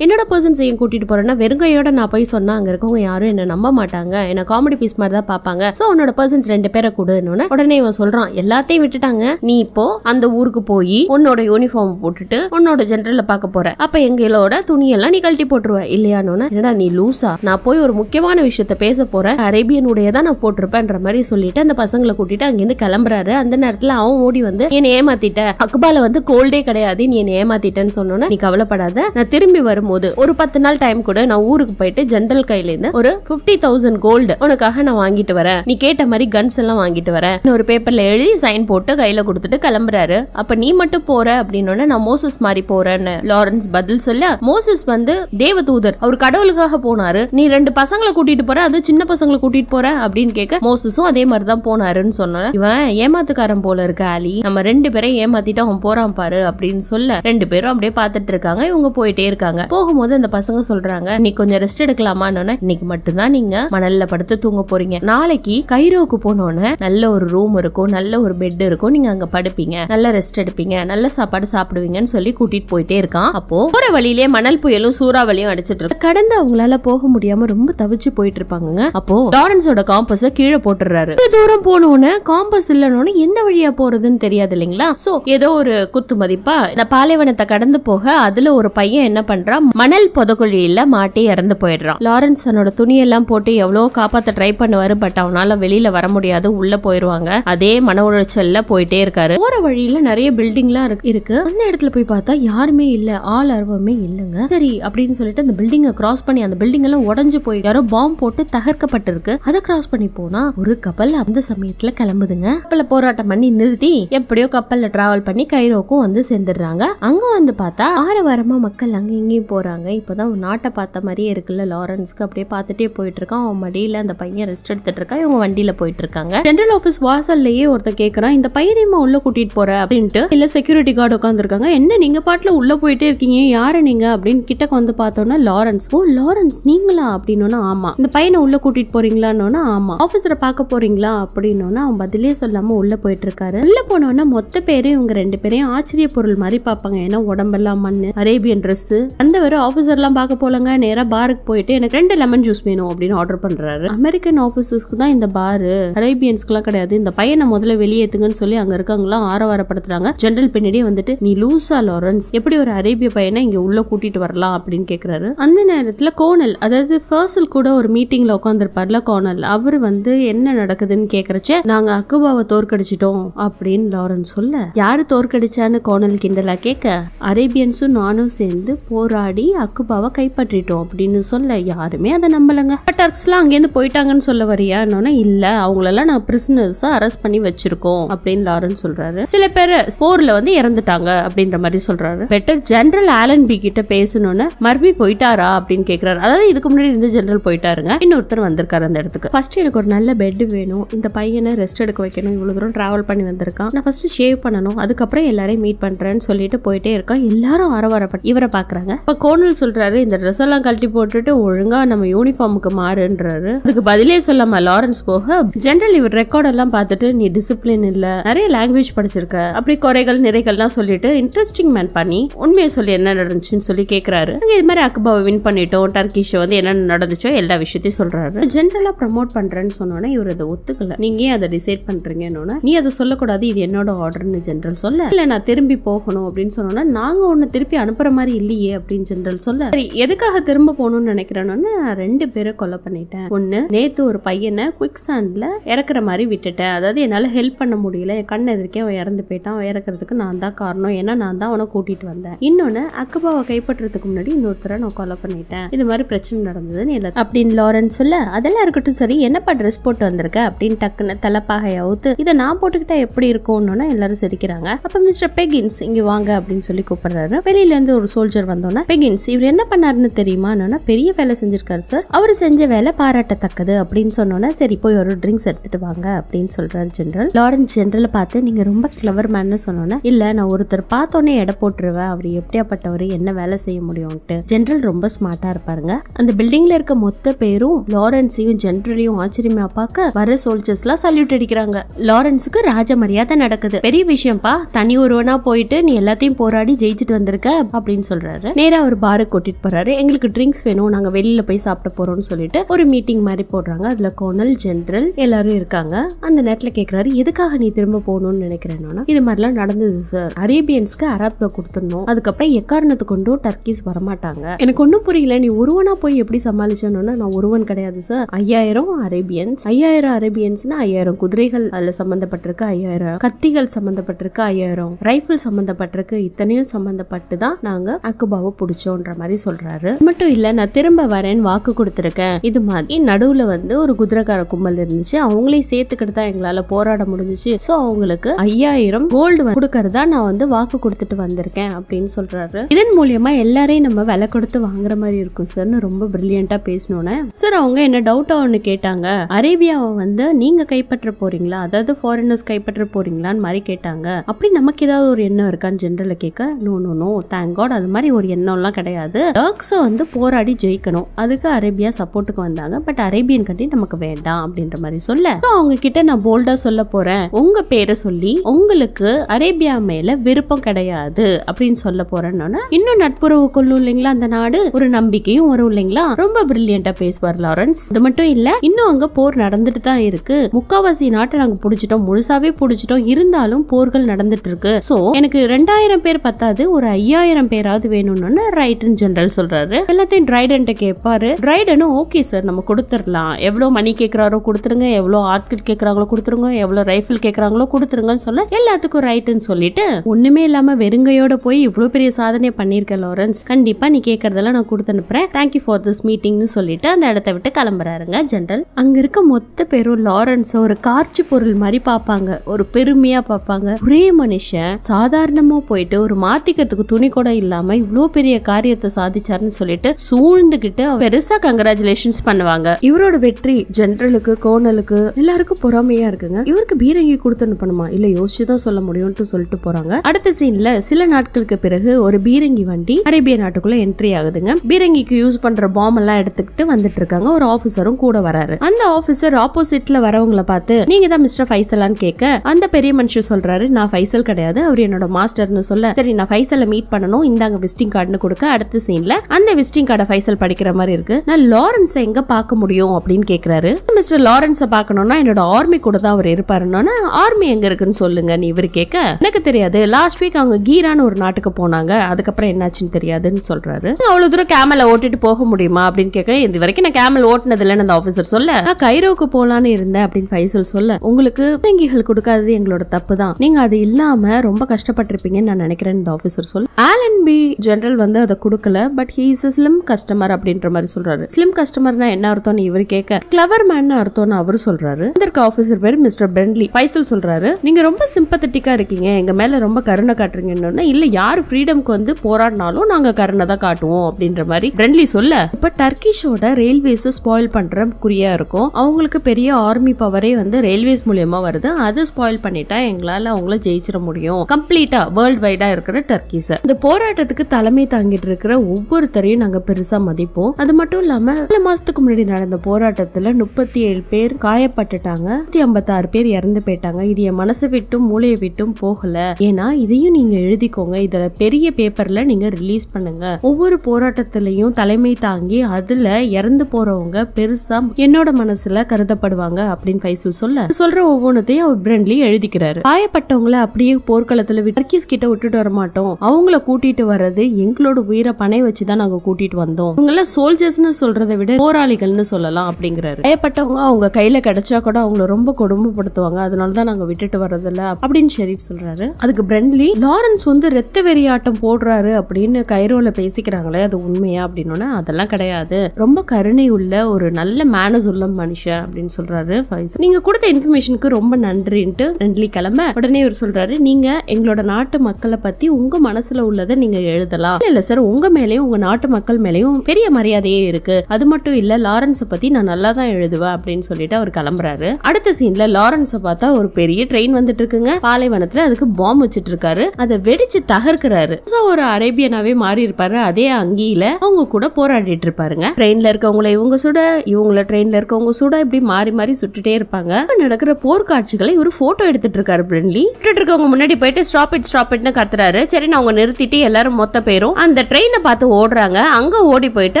என்னோட பர்சன்ஸையும் கூட்டிட்டு போறேன்னா வெறுங்கையோட நான் போய் சொன்னா அங்க இருக்கவங்க யாரும் என்ன நம்ப மாட்டாங்க. என்ன காமெடி பீஸ் மாதிரி தான் பார்ப்பாங்க. சோ உன்னோட பர்சன்ஸ் ரெண்டு பேரை கூடன்னு உடனே இவன் சொல்றான் எல்லாத்தையும் விட்டுட்டாங்க. நீ இப்போ அந்த ஊருக்கு போய் உன்னோட யூனிஃபார்ம் போட்டுட்டு உன்னோட ஜெனரல்ல பார்க்க போற. அப்ப எங்களோட துணியெல்லாம் நீ கழட்டி போட்டுருவ. இல்லையானோன்னு என்னடா நீ லூசா? நான் போய் ஒரு முக்கியமான விஷயத்த பேச போறேன். அரேபியனுடைய தான் நான் போட்டிருப்பேன்ற மாதிரி சொல்லிட்டு அந்த பசங்களை கூட்டிட்டு அங்கிருந்து கிளம்புறாரு. அந்த நேரத்துல அவன் ஓடி வந்து என்ன என்னை ஏமாத்திட்ட. அக்பால வந்து கோல்டே கிடையாது. நீ என்னை ஏமாத்திட்டேன்னு சொன்னோன்னா நீ கவலைப்படாத. நான் திரும்பி வரும்போது ஒரு பத்து நாள் டைம் கூட நான் ஊருக்கு போயிட்டு ஜென்ரல் கையில இருந்து ஒரு பிப்டி தௌசண்ட் கோல்டு உனக்காக நான் வாங்கிட்டு வரேன். நீ கேட்ட மாதிரி கன்ஸ் எல்லாம் வாங்கிட்டு வரேன். ஒரு பேப்பர்ல எழுதி சைன் போட்டு கையில கொடுத்துட்டு கிளம்புறாரு. அப்ப நீ மட்டும் போற? அப்படின்னு நான் மோசஸ் மாதிரி போறேன்னு. லாரன்ஸ் பதில் சொல்ல மோசஸ் வந்து தேவதூதர். அவர் கடவுளுக்காக போனாரு. நீ ரெண்டு பசங்களை கூட்டிட்டு போற? அது சின்ன பசங்களை கூட்டிட்டு போற? அப்படின்னு கேட்க மோசஸும் அதே மாதிரி தான் போனாருன்னு சொன்னோம் இவன் ஏமாத்துக்காரன் போல இருக்க ஆலி நம்ம ரெண்டு பேரையும் ஏமாத்திட்டு அவன் போறான் பாரு அப்படின்னு சொல்ல ரெண்டு பேரும் அப்படியே பார்த்துட்டு இருக்காங்க. இவங்க போயிட்டே இருக்காங்க. போகும்போது அந்த பசங்க சொல்றாங்க நீ கொஞ்சம் ரெஸ்ட் எடுக்கலாமான்னு இன்னைக்கு மட்டும்தான் நீங்க மணல்ல படுத்து தூங்க போறீங்க. நாளைக்கு கைரோவுக்கு போனோன்னு நல்ல ஒரு ரூம் இருக்கும் நல்ல ஒரு பெட் இருக்கும். நீங்க அங்க படுப்பீங்க. நல்ல ரெஸ்ட் எடுப்பீங்க. நல்ல சாப்பாடு சாப்பிடுவீங்கன்னு சொல்லி கூட்டிட்டு போயிட்டே இருக்கான். அப்போ போற வழியிலே மணல் புயலும் சூறாவளியும் அடிச்சிட்டு இருக்கு. கடந்து அவங்களால போக முடியாம ரொம்ப தவிச்சு போயிட்டு இருப்பாங்க அப்போ டாரன்ஸோட காம்பஸ கீழே போட்டு இந்த தூரம் போனோன்னு காம்பஸ் இல்லனோன்னு எந்த வழியா போறதுன்னு தெரியாது இல்லைங்களா? சோ ஏதோ ஒரு குத்து மதிப்பா இந்த பாலைவனத்தை கடந்து போக அதுல ஒரு பையன் என்ன பண்றான்? மணல் பொதகுழியில மாட்டி இறந்து போயிடுறான். லாரன்ஸ் தன்னோட துணியெல்லாம் போட்டு எவ்வளவு காப்பாத்த ட்ரை பண்ணுவாரு பட் அவனால வெளியில வர முடியாது உள்ள போயிருவாங்க அதே மன உளைச்சல்ல போயிட்டே இருக்காரு. போற வழியில நிறைய பில்டிங்லாம் இருக்கு இருக்கு. அந்த இடத்துல போய் பார்த்தா யாருமே இல்ல ஆள் அருவமே இல்லைங்க. சரி அப்படின்னு சொல்லிட்டு அந்த பில்டிங்கை கிராஸ் பண்ணி அந்த பில்டிங் எல்லாம் உடஞ்சு போய் யாரோ பாம்பு போட்டு தகர்க்கப்பட்டிருக்கு. அதை கிராஸ் பண்ணி போனா ஒரு கப்பல் அந்த சமயத்துல கிளம்புதுங்க. கப்பல போராட்டம் பண்ணி நிறுத்தி எப்படியோ கப்பல்ல டிராவல் பண்ணி கைரோக்கும் வந்து சேர்ந்துடுறாங்க. அங்க வந்து பார்த்தா ஆரவாரமா மக்கள் அங்க இங்கேயும் போறாங்க. இப்பதான் நாட்டை பார்த்த மாதிரியே இருக்குல்ல. லாரன்ஸ்க்கு அப்படியே பார்த்துட்டே போயிட்டு இருக்கான் அவன் மடியில அந்த பையன் ரெஸ்ட் எடுத்துட்டு இருக்கான் இவங்க வண்டியில போயிட்டு இருக்காங்க ஜென்ரல் ஆபீஸ் வாசல்லையே ஒருத்தன் கேக்குறான் இந்த பையனையுமா உள்ள கூட்டிட்டு போற? அப்படின்ட்டு. இல்ல செக்யூரிட்டி கார்டு உட்காந்துருக்காங்க என்ன நீங்க பாட்டுல உள்ள போயிட்டே இருக்கீங்க? யாரு நீங்க? அப்படின்னு கிட்டக்கு வந்து பார்த்தோம்னா லாரன்ஸ். ஓ லாரன்ஸ் நீங்களா? அப்படின்னோன்னா ஆமா. இந்த பையனை உள்ள கூட்டிட்டு போறீங்களான்னு ஆமா. ஆபீசரை பார்க்க போறீங்களா அப்படின்னோன்னா அவன் பதிலே சொல்லாம உள்ள போயிட்டு இருக்காரு உள்ள போனோன்னா மொத்த பேரும் இவங்க ரெண்டு பேரையும் ஆச்சரிய பொருள் மாதிரி பார்ப்பாங்க. ஏன்னா உடம்பெல்லாம் மண்ணு அரேபியன் ட்ரெஸ் அந்த ஒரு ஆஃபீஸர்லாம் பார்க்க போலங்க. நேரா பாருக்கு போயிட்டு எனக்கு ரெண்டு லெமன் ஜூஸ் வேணும் அப்படின்னு ஆர்டர் பண்றாரு. அமெரிக்கன் ஆஃபீஸஸ்க்கு தான் இந்த பாரு அரேபியன்ஸ்க்குலாம் கிடையாது. இந்த பையனை முதல்ல வெளியேத்துங்கன்னு சொல்லி அங்க இருக்கவங்களாம் ஆரவாரப்படுத்துறாங்க. ஜென்ரல் பின்னாடியே வந்துட்டு நீ லூசா லாரன்ஸ் எப்படி ஒரு அரேபிய பையனை இங்க உள்ள கூட்டிட்டு வரலாம்? அப்படின்னு கேக்குறாரு. அந்த நேரத்துல கோனல் அதாவது ஃபர்சல் கூட ஒரு மீட்டிங்ல உட்காந்துருப்பார்ல கோனல் அவர் வந்து என்ன நடக்குதுன்னு கேக்குறச்ச நாங்க அக்குபாவை தோற்கடிச்சிட்டோம் அப்படின்னு லாரன்ஸ் சொல்ல யாரு தோற்கடிச்சான்னு கோனல் கிண்டலா கேட்க அரேபியன்ஸும் நானும் சேர்ந்து போராடி அக்குபாவை கைப்பற்றிட்டோம் அப்படின்னு சொல்ல யாருமே அதை நம்பலங்க. டர்க்ஸ்லாம் அங்கேருந்து போயிட்டாங்கன்னு சொல்ல வரியான்னு இல்ல அவங்களெல்லாம் நான் பிரிசனர்ஸ் அரெஸ்ட் பண்ணி வச்சிருக்கோம் அப்படின்னு லாரன்ஸ் சொல்றாரு. சில பேர் போர்ல வந்து இறந்துட்டாங்க அப்படின்ற மாதிரி சொல்றாரு. பெட்டர் ஜெனரல் ஆலன் பி கிட்ட பேசணும்னு மர்பி போயிட்டாரா அப்படின்னு கேக்குறாரு. அதாவது இதுக்கு முன்னாடி இருந்த ஜெனரல் போயிட்டாருங்க. இன்னொருத்தர் வந்திருக்காரு அந்த இடத்துக்கு. ஃபர்ஸ்ட் எனக்கு ஒரு நல்ல பெட் வேணும் இந்த பையனை ரெஸ்ட் எடுக்க வைக்கணும். இவ்வளோ தூரம் ட்ராவல் பண்ணி வந்திருக்கான். நான் ஃபர்ஸ்ட் ஷேவ் பண்ணணும் அதுக்கப்புறம் எல்லாரையும் மீட் பண்ணுறேன்னு சொல்லிட்டு போயிட்டே இருக்கான். எல்லாரும் வர வர இவரை பார்க்குறாங்க. இப்போ கோனல் சொல்கிறாரு இந்த ட்ரெஸ் எல்லாம் கழட்டி போட்டுட்டு ஒழுங்காக நம்ம யூனிஃபார்முக்கு மாறுன்றாரு. அதுக்கு பதிலே சொல்லாம லாரன்ஸ் போக ஜென்ரல் இவர் ரெக்கார்டெல்லாம் பார்த்துட்டு நீ டிசிப்ளின் இல்லை. நிறைய லாங்குவேஜ் படிச்சிருக்க. அப்படி குறைகள் நிறைகள்லாம் சொல்லிட்டு இன்ட்ரெஸ்டிங் மேன் பண்ணி உண்மையை சொல்லி என்ன நடந்துச்சுன்னு சொல்லி கேட்குறாரு இது மாதிரி அக்பாவை வின் பண்ணிட்டோம். டர்கிஷ் வந்து என்ன நடந்துச்சோ எல்லா விஷயத்தையும் சொல்கிறாரு ஜென்ரலாக ப்ரமோட் பண்ணுறேன்னு சொன்னோன்னே இவர் அதை ஒத்துக்கல. நீங்க ஏன் அதை டிசைட் பண்றீங்கன்னு நீ அதை சொல்லக்கூடாது இது என்னோட ஆர்டர்னு ஜென்ரல் சொல்ல. இல்ல நான் திரும்பி போகணும் அப்படின்னு சொன்னோன்னா நாங்க ஒன்னு திருப்பி அனுப்புற மாதிரி இல்லையே அப்படின்னு ஜென்ரல் சொல்ல. சரி எதுக்காக திரும்ப போகணும்னு நினைக்கிறேன்னு நான் ரெண்டு பேரை கொலை பண்ணிட்டேன். ஒண்ணு நேத்து ஒரு பையனை குவிக் சாண்ட்ல இறக்குற மாதிரி விட்டுட்டேன். அதாவது என்னால ஹெல்ப் பண்ண முடியல. என் கண் எதிர்க்கே அவன் இறந்து போயிட்டான். அவன் இறக்குறதுக்கு நான் தான் காரணம். ஏன்னா நான் தான் அவனை கூட்டிட்டு வந்தேன். இன்னொன்னு அக்கபாவை கைப்பற்றுறதுக்கு முன்னாடி இன்னொருத்தரை நான் கொலை பண்ணிட்டேன். இது மாதிரி பிரச்சனை நடந்ததுன்னு இல்லை அப்படின்னு லாரன்ஸ் சொல்ல அதெல்லாம் இருக்கட்டும் சரி. என்னப்பா ட்ரெஸ் போட்டு வந்திருக்க அப்படின்னு டக்குன்னு தலைப்பாகை அவுத்து இதை நான் போட்டுக்கிட்டா எப்படி இருக்கும்னு எல்லாரும் சிரிக்கிறாங்க. அப்ப மிஸ்டர் பெகின்ஸ் இங்க வாங்க அப்படின்னு சொல்லி கூப்பிடுறாரு. வெளியில இருந்து ஒரு சோல்ஜர் வந்தோன்னா பெகின்ஸ் இவர் என்ன பண்ணாருன்னு தெரியுமா பெரிய வேலை செஞ்சிருக்காரு சார். அவர் செஞ்ச வேலை பாராட்டத்தக்கது அப்படின்னு சொன்னோன்னே சரி போய் ஒரு ட்ரிங்க்ஸ் எடுத்துட்டு வாங்க அப்படின்னு சொல்றாரு ஜென்ரல். லாரன்ஸ் ஜெனரலை பார்த்து நீங்க ரொம்ப கிளவர் மேன்னு சொன்னோன்னே இல்ல நான் ஒருத்தர் பார்த்தோன்னே எடை போட்டுருவேன். அவர் எப்படியாப்பட்டவர் என்ன வேலை செய்ய முடியும்ட்டு ஜென்ரல் ரொம்ப ஸ்மார்ட்டா இருப்பாருங்க. அந்த பில்டிங்ல இருக்க மொத்த பேரும் லாரன்ஸையும் ஜென்ரலையும் ஆச்சரியமா பார்க்க வர சோல்ஜர்ஸ் எல்லாம் சல்யூட் அடிக்கிறாங்க. லாரன்ஸுக்கு ராஜ மரியாதை நடக்குது. பெரிய விஷயம்ப்பா தனி ஒருவனா போயிட்டு நீ எல்லாத்தையும் போராடி ஜெயிச்சுட்டு வந்திருக்க அப்படின்னு சொல்றாரு. நேரா அவர் பாருக்கு கூட்டிட்டு போறாரு. எங்களுக்கு ட்ரிங்க்ஸ் வேணும் நாங்க வெளியில போய் சாப்பிட போறோம்னு சொல்லிட்டு ஒரு மீட்டிங் மாதிரி போடுறாங்க. அதுல கோனல் ஜென்ரல் எல்லாரும் இருக்காங்க. அந்த நேரத்துல கேக்குறாரு எதுக்காக நீ திரும்ப போகணும்னு நினைக்கிறேன்னா இது மாதிரிலாம் நடந்தது சார் அரேபியன்ஸ்க்கு அரப கொடுத்துடணும். அதுக்கப்புறம் எக்காரணத்தை கொண்டும் டர்க்கிஸ் வரமாட்டாங்க. எனக்கு ஒன்றும் புரியல நீ ஒருவனா போய் எப்படி சமாளிச்சோன்னா நான் ஒருவன் கிடையாது சார் ஐயாயிரம் அரேபியன்ஸ். ஐயாயிரம் அரேபியன்ஸ்னா ஐயாயிரம் குதிரைகள் அதுல சம்பந்தப்பட்டிருக்கு ஐயாயிரம் கத்திகள் சம்பந்தப்பட்டிருக்கு ஐயாயிரம் ரைபிள் சம்பந்தப்பட்டிருக்கு. இத்தனையும் சம்பந்தப்பட்டு தான் நாங்க அக்குபாவை பிடிச்சோன்ற மாதிரி சொல்றாரு. மட்டும் இல்ல நான் திரும்ப வரேன் வாக்கு கொடுத்துருக்கேன். இது மாதிரி நடுவுல வந்து ஒரு குதிரைக்கார கும்பல் இருந்துச்சு. அவங்களையும் சேர்த்துக்கிட்டு தான் எங்களால போராட முடிஞ்சுச்சு. சோ அவங்களுக்கு ஐயாயிரம் கோல்டு கொடுக்கறதா நான் வந்து வாக்கு கொடுத்துட்டு வந்திருக்கேன் அப்படின்னு சொல்றாரு. இதன் மூலியமா எல்லாரையும் நம்ம விலை கொடுத்து வாங்குற மாதிரி இருக்கும் சார்னு ரொம்ப பிரில்லியண்டா பேசணும்னு சார் அவங்க என்ன டவுட்டா ஒன்னு கேட்டாங்க. அரேபியா வந்து நீங்க கைப்பற்ற போறீங்களா? அதாவது ஃபாரினர்ஸ் கைப்பற்ற போறீங்களான்னு மாதிரி கேட்டாங்க. அப்படி நமக்கு ஏதாவது ஒரு எண்ணம் இருக்கான்னு ஜென்ரல்ல கேட்க no no no thank God அது மாதிரி ஒரு எண்ணம்லாம் கிடையாது. டர்க்ஸை வந்து போராடி ஜெயிக்கணும். அதுக்கு அரேபியா சப்போர்ட்டுக்கு வந்தாங்க. பட் அரேபியன் கண்ட்ரி நமக்கு வேண்டாம் அப்படின்ற மாதிரி சொல்ல. அவங்க கிட்ட நான் போல்டா சொல்ல போறேன். உங்க பேரை சொல்லி உங்களுக்கு அரேபியா மேல விருப்பம் கிடையாது அப்படின்னு சொல்ல போறேன்னு இன்னும் நட்புறவு கொள்ளும் இல்லைங்களா அந்த நாடு? ஒரு நம்பிக்கையும் வரும் இல்லைங்களா? ரொம்ப பிரில்லியண்டா பேசுவார் லாரன்ஸ். இது மட்டும் இல்ல இன்னும் அங்க போர் நடந்துட்டு தான் இருக்கு. முக்காவாசி நாட்டை நாங்க புடிச்சிட்டோம். முழுசாவே புடிச்சிட்டோம். இருந்தாலும் போர்கள் நடந்துட்டு இருக்கு. சோ எனக்கு ரெண்டாயிரம் பேர் பத்தாது. ஒரு ஐயாயிரம் பேராவது வேணும்னு ரைடன் ஜெனரல் சொல்றாரு. எல்லாத்தையும் ட்ரைடன்ட்ட கேட்பாரு ட்ரைடனும் ஓகே சார் நம்ம கொடுத்துடலாம். எவ்வளவு மணி கேட்கிறாரோ கொடுத்துருங்க எவ்வளவு ஆட்கள் கேட்கறாங்களோ கொடுத்துருங்க எவ்வளவு ரைஃபிள் கேட்கறாங்களோ கொடுத்துருங்கன்னு சொல்ல எல்லாத்துக்கும் ரைட்டுன்னு சொல்லிட்டு ஒண்ணுமே இல்லாம வெறுங்கையோட போய் இவ்வளவு பெரிய சாதனை பண்ணிருக்க லாரன்ஸ் கண்டிப்பா நீ கேட்கறதெல்லாம் நான் கொடுத்து அனுப்புறேன். தேங்க்யூ ஃபார் திஸ் மீட்டிங்னு சொல்லிட்டு அந்த இடத்த விட்டு கிளம்புறாருங்க ஜென்ரல் அங்க இருக்க மொத்த பேரும் லாரன்ஸை ஒரு காட்சி பொருள் மாதிரி பார்ப்பாங்க. ஒரு பெருமையா பார்ப்பாங்க. ஒரே மனுஷன் சாதாரணமா போயிட்டு ஒரு மாத்திக்கிறதுக்கு துணி கூட இல்லாம இவ்வளோ பெரிய காரியத்தை சாதிச்சாருன்னு சொல்லிட்டு சூழ்ந்துகிட்டு பெருசா கங்கராச்சுலேஷன்ஸ் பண்ணுவாங்க. இவரோட வெற்றி ஜென்ரலுக்கு கோனலுக்கு எல்லாருக்கும் பொறாமையா இருக்குங்க. இவருக்கு பீரங்கி கொடுத்து அனுப்பணுமா? இல்ல யோசிச்சுதான் சொல்ல முடியும்னு சொல்லிட்டு போறாங்க. அடுத்த சீன்ல சில நாட்களுக்கு பிறகு ஒரு பீரங்கி வண்டி அரேபிய நாட்டுக்குள்ள என்ட்ரி ஆகுதுங்க. பீரங்கிக்கு யூஸ் பண்ற பாம் எல்லாம் எடுத்துக்கிட்டு வந்துட்டு இருக்காங்க. ஒரு ஆபீசரும் கூட வராரு. அந்த ஆபீசர் ஆப்போசிட்ல வரவங்கள பார்த்து நீங்க தான் மிஸ்டர் ஃபைசலான்னு கேட்க அந்த பெரிய மனுஷன் சொல்றாரு நான் ஃபைசல் கிடையாது அவர் என்னோட மாஸ்டர்னு சொல்ல. சரி நான் ஃபைசலை மீட் பண்ணணும் இந்தாங்க விசிட்டிங் கார்டுன்னு கொடுக்க அடுத்த சீன்ல அந்த விசிட்டிங் கார்டை ஃபைசல் படிக்கிற மாதிரி இருக்கு. நான் லாரன்ஸ் எங்க பார்க்க முடியும்? அப்படின்னு கேக்குறாரு. மிஸ்டர் லாரன்ஸ பார்க்கணும்னா என்னோட ஆர்மி கூட தான் அவர் இருப்பாருன்னு ஆர்மி எங்க இருக்குன்னு சொல்லுங்க நீ இவர் கேட்க. எனக்கு தெரியாது. லாஸ்ட் வீக் அவங்க கீரான்னு ஒரு நாட்டுக்கு போனாங்க. அதுக்கப்புறம் என்னாச்சுன்னு தெரியாதுன்னு சொல்றாரு. அவ்வளவு தூரம் கேமல ஓட்டிட்டு போக முடியுமா? அப்படின்னு கேட்க இது வரைக்கும் நான் கேமல் ஓட்டினது இல்லைன்னு அந்த ஆஃபீஸர் சொல்ல. நான் கைரோக்கு போலான்னு இருந்தேன் அப்படின்னு ஃபைசல் சொல்ல உங்களுக்கு பிள்ளைங்கள் கொடுக்காதது எங்களோட தப்பு தான் நீங்க அது இல்லாம ரொம்ப கஷ்டப்பட்டிருப்பீங்கன்னு நான் நினைக்கிறேன் இந்த ஆபீஸர் சொல். ஆல் ஆலன் பி ஜெனரல் வந்து அதை கொடுக்கல but he is slim customer அப்படின்ற மாதிரி சொல்றாரு. ஸ்லிம் கஸ்டமர்னா என்ன அர்த்தம்னு இவர் கேட்க கிளவர் மேன் அர்த்தம்னு அவர் சொல்றாரு. இருக்க ஆஃபீஸர் பேர் மிஸ்டர் பிரெண்ட்லி ஃபைசல் சொல்றாரு நீங்க ரொம்ப சிம்பத்தட்டிக்கா இருக்கீங்க. எங்க மேல ரொம்ப கருணை காட்டுறீங்கன்னு. இல்ல யார் ஃப்ரீடம்க்கு வந்து போராடினாலும் நாங்க கருணை தான் காட்டுவோம் அப்படின்ற மாதிரி பிரெண்ட்லி சொல்ல இப்ப டர்க்கிஷோட ரயில்வேஸ் ஸ்பாயில் பண்ற குறியா இருக்கும். அவங்களுக்கு பெரிய ஆர்மி பவரே வந்து ரயில்வேஸ் மூலியமா வருது. அது ஸ்பாயில் பண்ணிட்டா எங்களால அவங்கள ஜெயிச்சிட முடியும். கம்ப்ளீட்டா வேர்ல்ட் வைடா இருக்கிற டர்க்கிஸ் இந்த போராட்டத்துக்கு தலைமை தாங்கிட்டு இருக்கிற ஒவ்வொருத்தரையும் நாங்க பெருசா மதிப்போம். அது மட்டும் இல்லாம சில மாசத்துக்கு முன்னாடி நடந்த போராட்டத்துல முப்பத்தி ஏழு பேர் காயப்பட்டுட்டாங்க. நூத்தி ஐம்பத்தாறு பேர் இறந்து போயிட்டாங்க. இது என் மனசை விட்டும் மூளையை விட்டும் போகல. ஏன்னா இதையும் நீங்க எழுதிக்கோங்க. இதுல பெரிய பேப்பர்ல நீங்க ரிலீஸ் பண்ணுங்க. ஒவ்வொரு போராட்டத்திலையும் தலைமை தாங்கி அதுல இறந்து போறவங்க பெருசா என்னோட மனசுல கஷ்டப்படுவாங்க அப்படின்னு ஃபைசல் சொல்ல சொல்ற ஒவ்வொன்றத்தையும் அவர் பிரெண்ட்லி எழுதிக்கிறாரு. காயப்பட்டவங்களை அப்படியே போர்க்களத்துல விட்டு டர்க்கிஸ் கிட்ட விட்டுட்டு வர மாட்டோம். அவங்கள கூட்டிட்டு வர்றது எங்களோட உயிரை பனை வச்சுதான் நாங்க கூட்டிட்டு வந்தோம். இவங்க எல்லாம் சோல்ஜர்ஸ்னு சொல்றதை விட போராளிகள்னு சொல்லலாம் அப்படிங்கிறாரு. காயப்பட்டவங்க அவங்க கையில கிடைச்சா கூட அவங்கள ரொம்ப கொடுமைப்படுத்துவாங்க. அதனாலதான் நாங்க விட்டுட்டு வர்றதில்ல அப்படின்னு ஷெரீப் சொல்றாரு. அதுக்கு பிரெண்ட்லி லாரன்ஸ் வந்து ரத்த வெறியாட்டம் போடுறாரு அப்படின்னு கைரோல பேசிக்கிறாங்களே அது உண்மையா? அப்படின்னு அதெல்லாம் கிடையாது. ரொம்ப கருணை உள்ள ஒரு நல்ல மேனஸ் உள்ள மனுஷன் அப்படின்னு சொல்றாரு ஃபைஸ் நீங்க கொடுத்த இன்ஃபர்மேஷனுக்கு ரொம்ப நன்றின்ட்டு ஃப்ரெண்ட்லி கிளம்ப. உடனே இவர் சொல்றாரு நீங்க எங்களோட நாட்டு மக்களை பத்தி உங்க மனசுல உள்ளதை நீங்க எழுதலாம். இல்ல, சார் உங்க மேலயும் உங்க நாட்டு மக்கள் மேலயும் பெரிய மரியாதையே இருக்கு. அது மட்டும் இல்ல லாரன்ஸ பத்தி நான் நல்லா தான் எழுதுவேன் அப்படின்னு சொல்லிட்டு அவர் கிளம்புறாரு. அடுத்த சீன்ல லாரன்ஸ பார்த்தா ஒரு பெரிய ட்ரெயின் வந்துட்டு இருக்குங்க. பாலைவனத்துல அதுக்கு பாம்பு வச்சிட்டு இருக்காரு. அதை வெடிச்சு தகர்க்கிறாரு. ஒரு அரேபியனாவே மாறி இருப்பாரு. அதே அங்கியில அவங்க கூட போராடிட்டு இருப்பாருங்க. ட்ரெயின்ல இருக்கவங்கள இவங்க சுட இவங்கள ட்ரெயின்ல இருக்கவங்க சுட இப்படி மாறி மாறி சுட்டுட்டே இருப்பாங்க. நடக்கிற போர்க்காட்சிகளை இவர் போட்டோ எடுத்துட்டு இருக்காரு பிரெண்ட்லி விட்டுட்டு இருக்கவங்க முன்னாடி போயிட்டு ஸ்டாப் இட் ஸ்டாப் இட்னு கத்துறாரு. சரி நான் அவங்க நிறுத்திட்டு எல்லாரும் மொத்த பேரும் அந்த ட்ரெயினை பார்த்து ஓடுறாங்க. அங்க ஓடி போயிட்டு